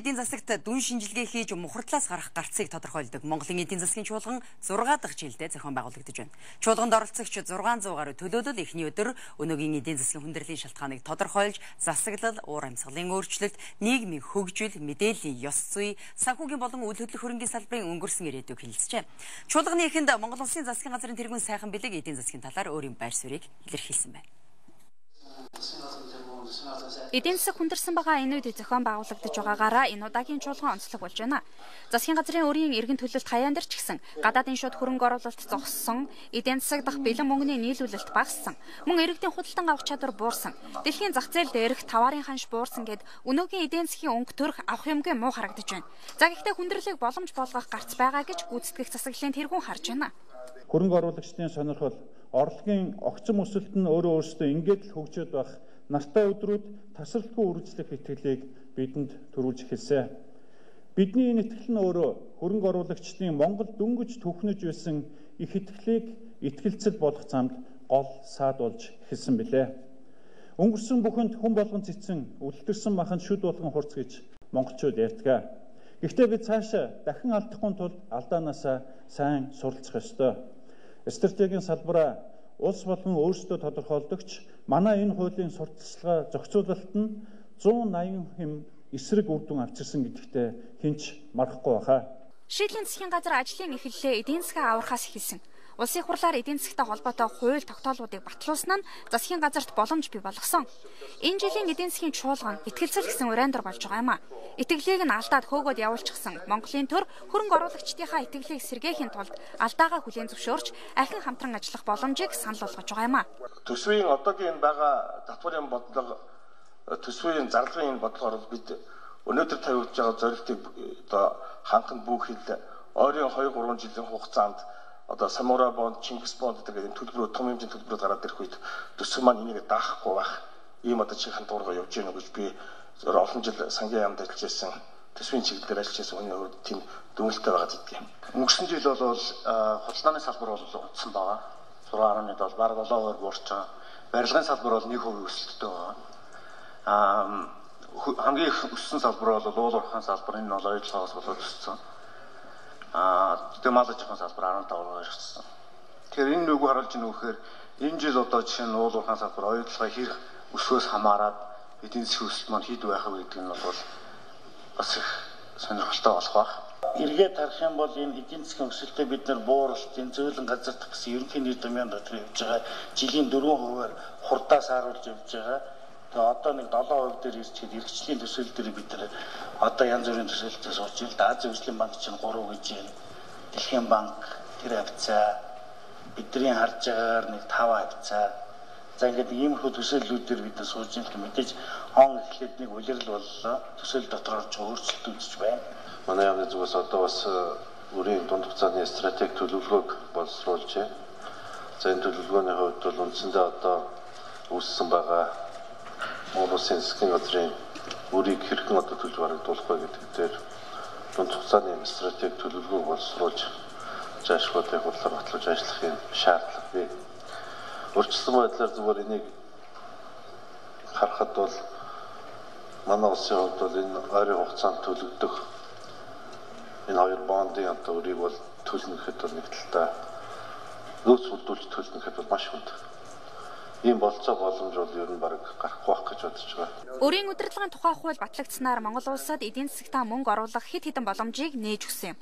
эдийн засагт дүн шинжилгээ хийж мухардлаас гарах гарцыг тодорхойлдог Монголын эдийн засгийн чуулган 6 дахь жилдээ зохион байгуулагдаж байна. Чуулганд оролцогч 600 гаруй төлөөлөл эхний өдөр өнөөгийн эдийн засгийн хүндрэлийн шалтгааныг тодорхойлж засаглал, уур амьсгалын өөрчлөлт, нийгмийн хөгжил, мэдээллийн ёс зүй, санхүүгийн болон үйл хөдлөх хөрөнгийн салбарын өнгөрсөн ирээдүйг хэлэлцжээ. Чуулганы эхэнд Монгол Улсын засгийн газрын тэргүүн сайхан бэлэг эдийн засгийн талаар өөрийн байр суурийг илэрхийлсэн байна. Эдийн засаг хүндэрсэн байгаа энэ үед зохион байгуулагдаж байгаагаараа энэ удаагийн чуулган онцлог болж байна. Засгийн газрын өрийн эргэн төлөлт хаяан дээр ч гэсэн гадаадын шууд хөрөнгө оруулалт зогссон, эдийн засаг дах бэлэн мөнгөний нийлүүлэлт багассан, мөн иргэдийн худалдан авах чадвар буурсан, дэлхийн зах зээл дээрх товарын ханш буурсан гэд өнөөгийн эдийн засгийн өнгө төрх авах юмгийн муу харагдаж байна. За гэхдээ хүндрэлийг боломж болгох гарц байгаа гэж гүйцэтгэх засаглалын тэргүүн харж байна. Хөрөнгө оруулагчдын сонирхол орлогын огцом өсөлт нь өөрөө өөрсдөө ингээд л хөгжөөд байх нартай өдрүүд тасралтгүй үргэлжлэх итгэлийг бидэнд төрүүлж эхэлсэн. Бидний энэ итгэл нь өөрөө хөрөнгө оруулагчдын Монгол дөнгөж түвхнэж байсан их итгэлийг итгэлцэл болох замд гол саад болж эхэлсэн билээ. Өнгөрсөн бүхэнд хүн болгон цэцэн үлдэрсэн махан шүд болгон хурц гэж монголчууд ярьдаг. Гэхдээ бид цаашаа дахин алдахгүй тулд алдаанаасаа сайн суралцах ёстой. Стратегийн салбараа улс болон өөрсдөө тодорхойлдогч манай энэ хуулийн сурталчилгаа зохицуулалт нь 180 хэм эсрэг үр дүн авчирсан гэдэгтээ хинч марахгүй баха. Шийдлийн засгийн газар ажлын эхлэлээ эдийн засгийн аврахаас эхэлсэн. Улсын хурлаар эдийн засгтай холбоотой хууль тогтоолуудыг батлуулсан нь засгийн газарт боломж бий болгосон. Энэ жилийн эдийн засгийн чуулган ихтгэлцэл гэсэн урайндар болж байгаа юм а. Итгэлийг нь алдаад хөөгөөд явуулчихсан Монголын төр хөрөнгө оруулагчдынхаа итгэлийг сэргээхийн тулд алдаагаа хүлээн зөвшөөрч ахин хамтран ажиллах боломжийг санал болгож байгаа юм а. Төсвийн одоогийн энэ байгаа татварын бодлого төсвийн зарлагын энэ бодлогоор бид өнөөдөр тавьж байгаа зорилтыг одоо ханхан бүхэл ойрын 2 3 жилийн хугацаанд одоо Самура бонд, Чингис бонд гэдэг энэ төлбөрөө том хэмжээний төлбөрөөр гараад ирэх үед төсөв маань энийг даахгүй байх. Ийм одоо чих хандуурга явж гэнэ гэж би олон жил сангийн яамд ажиллаж байсан төсвийн чиглэлээр ажиллаж байсан хүний хувьд тийм дүнэлттэй байгаа юм. Өнгөрсөн жил бол худалдааны салбар бол утсан байгаа. 6.7 бараг 7% буурч байгаа. Барилгын салбар бол 1% өсөлттэй байгаа. Аа хамгийн их өссөн салбар бол уул уурхайн салбар энэ бол ойлгоогоос болоод өссөн. Аа тэгээ мал аж ахуйн салбар 15% ирсэн. Тэгэхээр энэ нүгүү харуулж үхээр энэ жил одоо жишээ нь уул уурхайн салбар оюутлага хэрэг өсвөөс хамаарат эдийн засгийн өсөлт маань хэд байх вэ гэдэг нь бол бас их сонирхолтой болох байх. Эргээд харах юм бол энэ эдийн засгийн өсөлтөд бид нар бууралтын зөөлөн газардах гэсэн ерөнхий нийт замын дотор явж байгаа жилийн 4%-аар хурдаас харуулж явж байгаа. Тэгээ одоо нэг 7% дээр ирчихэд эрхчлийн төсөл дээр бид нар одоо янз бүрийн төсөлтөд сууж ил Аз хөгжлийн банк чинь 3 гэж байна. Дэлхийн банк тэр хавцаа бидний харж байгаагаар нэг 5 хавцаа. За ингээд иймэрхүү төсөөллүүд дээр бид сууж ил мэдээж хон эхлээд нэг улирал боллоо. Төсөөл дотороор ч өөрчлөлт үүсэж байна. Манай яамны зүгээс одоо бас өрийн дунд хугацааны стратеги төлөвлөгөөг боловсруулжээ. За энэ төлөвлөгөөний хувьд бол үндсэндээ одоо үүссэн байгаа Монгол Улсын засгийн газрын үрийг хэрхэн одоо төлж барагдуулах вэ гэдэг дээр дунд хугацааны стратеги төлөвлөгөөг боловсруулж заашгуудыг хурлаар батлуулж ажиллахын шаардлага бий. Урьдчилсан байдлаар зүгээр энийг харахад бол манай улсын хувьд бол энэ ойрын хугацаанд төлөгдөх энэ хоёр бондын одоо үрийг бол төлнө гэхэд бол нэг талдаа нөөц бүрдүүлж төлнө гэхэд бол маш хүнд ийм болцоо боломж бол ер нь баг гарахгүй байх гэж бодож байгаа. Өрийн удирдлагын тухай хууль батлагдсанаар Монгол улсад эдийн засагтаа мөнгө оруулах хэд хэдэн боломжийг нээж өгсөн юм.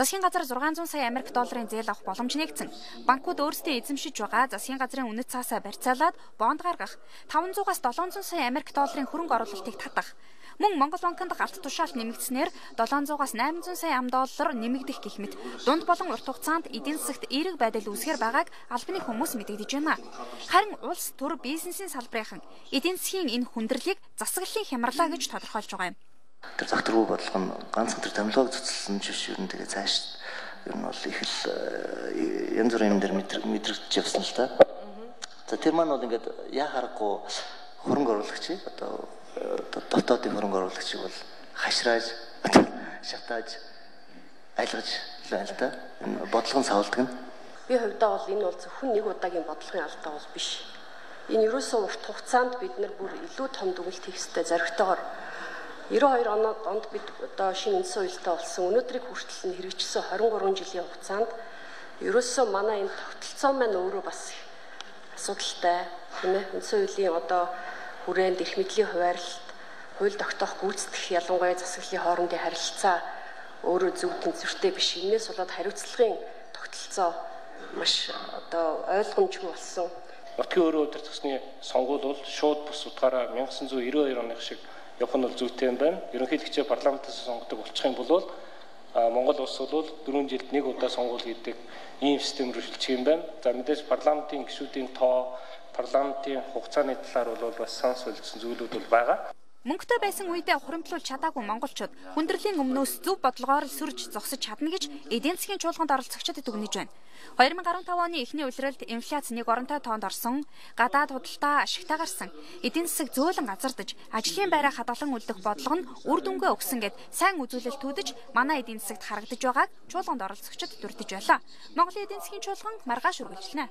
Засгийн газар 600 сая Америк долларын зээл авах боломж нэгдсэн. Банкуд өөрсдөө эзэмшиж байгаа засгийн газрын үнэт цаасаа барьцаалаад бонд гаргах, 500-аас 700 сая Америк долларын хөрөнгө оруулалтыг татах, Мөн Монгол банкнд галт тушаалт нэмэгдснээр 700-аас 800 сая ам доллар нэмэгдэх гэх мэт дунд болон урт хугацаанд эдийн засагт эерэг байдал үүсгэр байгааг албаны хүмүүс мэдэгдэж байна. Харин улс төр бизнесийн салбарынхан эдийн засгийн энэ хүндрэлийг засаглалын хямралаа гэж тодорхойлж байгаа юм. Тэр загтруу бодлого нь ганцхан тэр томилгоог цэцэлсэн биш ер нь тэгээ цааш ер нь бол их л э, янз бүрийн юм дээр мэдрэгдэж явсан л та. За тэр маань бол ингээд яа харахгүй хөрөнгө оруулагч одоо дотоодын хөрөнгө оруулагчийг бол хашрааж шатааж айлгаж байна л да. Энэ бодлогын савлдаг нь. Би хувьдаа бол энэ бол зөвхөн нэг удаагийн бодлогын алдаа бол биш. Энэ ерөөсөө урт хугацаанд бид нар бүр илүү том дүгнэлт хийх хэрэгтэй зоригтойгоор 92 оноод онд бид одоо шинэ үндсэн уялдаа болсон өнөөдрийг хүртэл нь хэрэгжсэн 23 жилийн хугацаанд ерөөсөө манай энэ тогтолцоо маань өөрөө бас асуудалтай тийм ээ үндсэн уялын одоо хүрээнд эрх мэдлийн хуваарлалт хууль тогтоох гүйцэтгэх ялангуяа засаглалын хоорондын харилцаа өөрөө зөв тэнцвэртэй биш. Инээс болоод хариуцлагын тогтолцоо маш одоо ойлгомжгүй болсон. Нутгийн өөрөө өдөр төгсний сонгуул бол шууд бус утгаараа 1992 оны шиг нь бол зүйтэй юм байна. Ерөнхийлөгчөө парламентаас сонгодог болчих юм бол Монгол улс бол 4 жилд нэг удаа сонгуул хийдэг ийм систем рүү шилжих юм байна. За мэдээж парламентын гишүүдийн тоо, парламентын хугацааны талаар бол бас санс үлдсэн зүйлүүд бол байгаа. Мөнгөтэй байсан үедээ хуримтлуулж чадаагүй монголчууд хүндрэлийн өмнөөс зөв бодлогоор сүрж зогсож чадна гэж эдийн засгийн чуулганд оролцогчдод дүгнэж байна. 2015 оны эхний улиралд инфляц нэг оронтой тоонд орсон, гадаад худалдаа ашигтай гарсан, эдийн засаг зөөлөн газардаж, ажлын байраа хадгалан үлдэх бодлого нь үр дүнгээ өгсөн гэд сайн үзүүлэлт түүдэж манай эдийн засагт харагдаж байгааг чуулганд оролцогчдод дүрдэж байлаа. Монголын эдийн засгийн чуулган маргааш үргэлжлэнэ.